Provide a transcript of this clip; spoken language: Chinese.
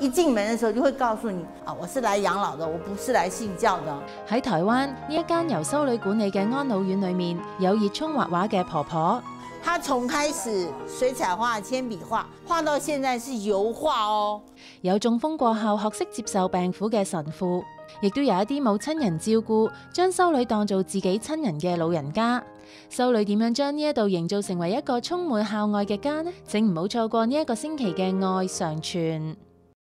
一进门的时候就会告诉你啊，我是来养老的，我不是来信教的。喺台湾呢一间由修女管理嘅安老院里面，有热衷画画嘅婆婆。她从开始水彩画、铅笔画画到现在是油画哦。有中风过后学识接受病苦嘅神父，亦都有一啲冇亲人照顾，将修女当做自己亲人嘅老人家。修女点样将呢一度营造成为一个充满孝爱嘅家呢？请唔好错过呢一个星期嘅爱常传。